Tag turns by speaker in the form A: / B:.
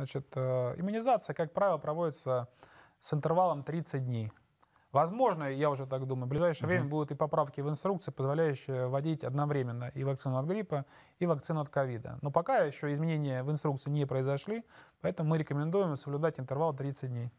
A: Значит, э, иммунизация, как правило, проводится с интервалом 30 дней. Возможно, я уже так думаю, в ближайшее время будут и поправки в инструкции, позволяющие вводить одновременно и вакцину от гриппа, и вакцину от ковида. Но пока еще изменения в инструкции не произошли, поэтому мы рекомендуем соблюдать интервал 30 дней.